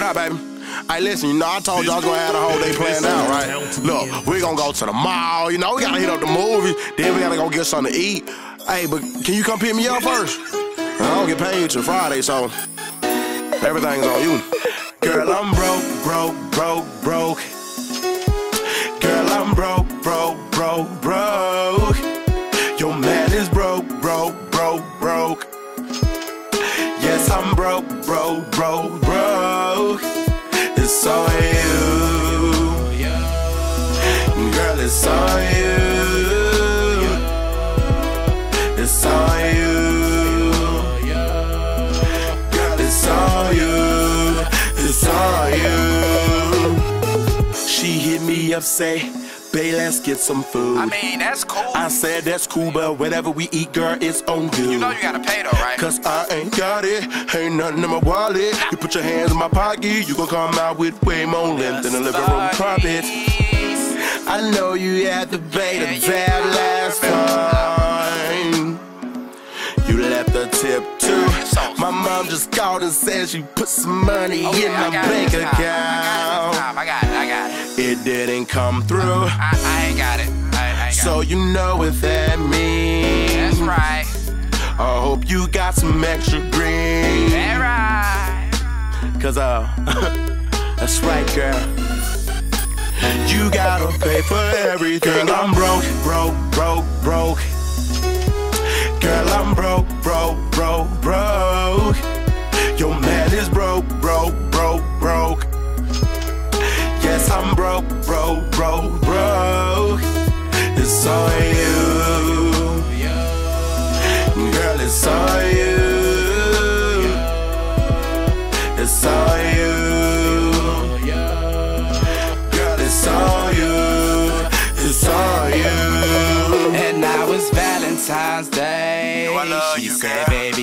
What up, baby? Hey, listen, you know, I told y'all I was gonna have the whole day planned out, right? Look, we gonna go to the mall, you know, we gotta hit up the movies, then we gotta go get something to eat. Hey, but can you come pick me up first? I don't get paid till Friday, so everything's on you. Girl, I'm broke, broke, broke, broke. Girl, I'm broke, broke, broke, broke. It's on you. It's on you. Girl, it's on you. It's on you. She hit me up, say, Babe, let's get some food. I mean, that's cool. I said that's cool, but whatever we eat, girl, it's on you. you know you gotta pay though, right? Cause I ain't got it, ain't nothing in my wallet. You put your hands in my pocket, you gon' come out with way more length than the living room carpet. I know you had to pay the tab last time. You left the tip too. My mom just called and said she put some money Okay, in my it bank account. I got it, I got it. It didn't come through, I, I ain't got it. I, I ain't got so you know what that means. That's right. I hope you got some extra green. That's right. Cause uh that's right girl. You gotta pay for everything. Girl, I'm broke, broke, broke, broke. Girl, I'm broke, broke, broke, broke. Your man is broke, broke, broke, broke. Yes, I'm broke, broke, broke, broke. It's on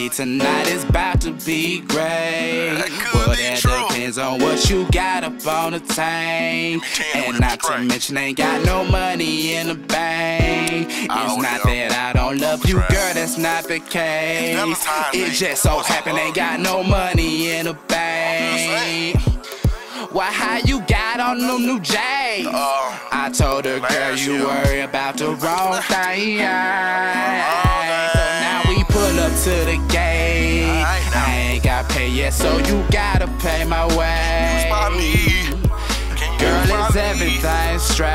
tonight is about to be great. That could well, that true. depends on what you got up on the tank. And not to mention, ain't got no money in the bank. It's not that I don't love you, girl, that's not the case. It just so happen ain't got no money in the bank. Why, how you got on them new J's? Uh, I told her, girl, you worry about the wrong thing. Got so you gotta pay my way. Spot me. Can you Girl, is everything straight?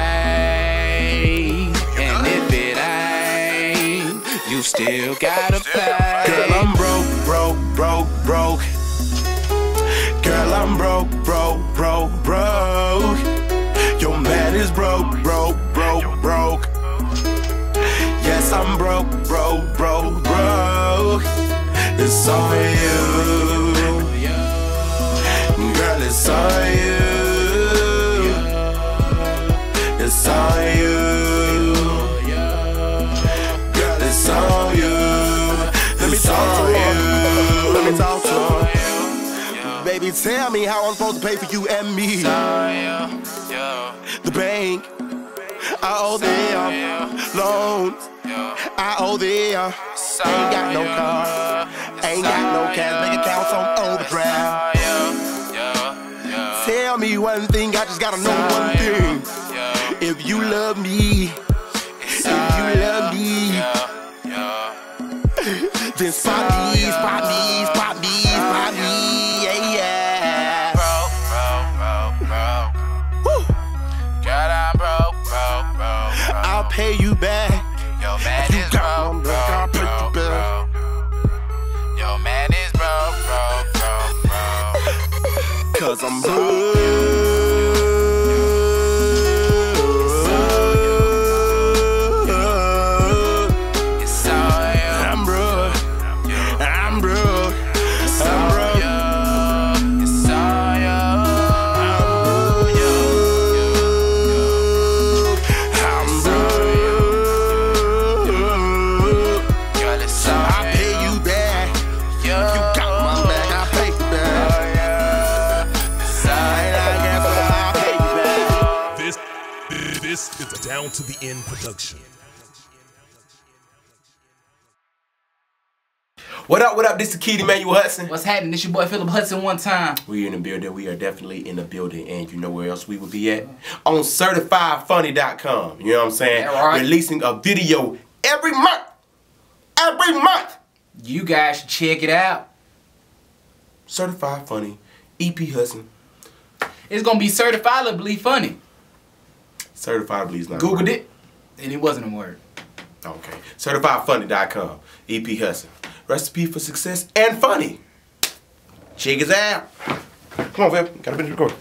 And if it ain't, you still gotta pay. Girl, I'm broke, broke, broke, broke. Girl, I'm broke, broke, broke, broke. Your man is broke, broke, broke, broke. Yes, I'm broke, broke, broke, broke. It's on you. It's on you. It's on you. Girl, it's on you. Let me talk to you. Let me talk to her. Baby, tell me how I'm supposed to pay for you and me. The bank, I owe them loans. I owe them. Ain't got no car, ain't got gotta know one thing. If you love me, if you love me, then spot me, spot me, spot me, spot me, yeah, yeah. Woo. I'll pay you back. Yo, man You is got broke, I'll pay you broke, back. broke. Yo, man is broke, broke, broke, broke. Cause I'm broke. This is a down to the end production. What up, what up? This is Keith Emmanuel Hudson. What's happening? This your boy Phillip Hudson one time. We in the building. We are definitely in the building. And you know where else we would be at? On CertifiedFunny.com. You know what I'm saying? Yeah, right. Releasing a video every month. Every month. You guys should check it out. Certified Funny. EP Hudson. It's gonna be certifiably funny. Certifiably is not Googled it, and it wasn't a word. Okay. CertifiedFunny.com. EP Hudson. Recipe for success and funny. Check it out. Come on, Fab. Gotta finish recording.